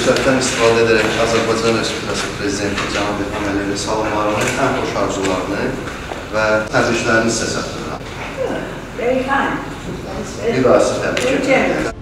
fürsətdən istifadə edərək Azərbaycan Respublikası Prezidenti cənab İlham Əliyevə salamlarımı, ən xoş arzularını və təbriklərinizi sizə çatdırıram. Very kind. That is very, Bir daha sizə təbrik very edirəm. generous.